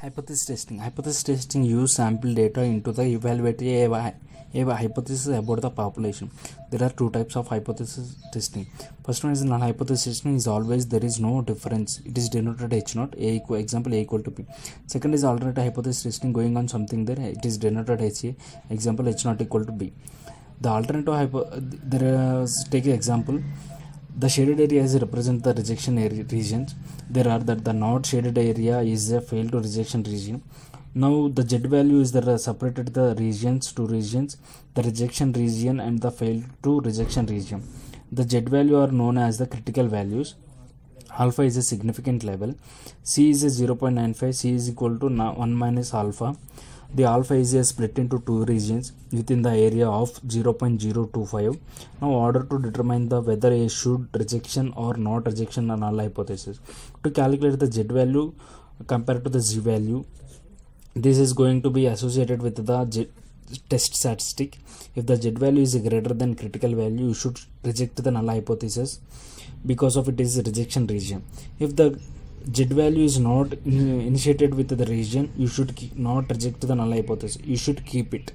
Hypothesis testing. Hypothesis testing use sample data into the evaluate a, a hypothesis about the population. There are two types of hypothesis testing. First one is null hypothesis testing is always there is no difference. It is denoted H naught, A equal, example A equal to P. Second is alternate hypothesis testing going on something there. It is denoted HA, example H naught equal to B. The alternative hypo, there is take example the shaded areas represent the rejection regions. There are that the not shaded area is a fail to rejection region. Now the z value is the separated the regions to regions the rejection region and the fail to rejection region. The z value are known as the critical values. Alpha is a significant level. C is a 0.95 c is equal to 1 minus alpha the alpha is a split into two regions within the area of 0.025 now order to determine the whether a should rejection or not rejection or null hypothesis. To calculate the z value compared to the z value this is going to be associated with the z test statistic. If the z value is greater than critical value you should reject the null hypothesis because of it is rejection region. If the z value is not initiated with the region you should not reject the null hypothesis. You should keep it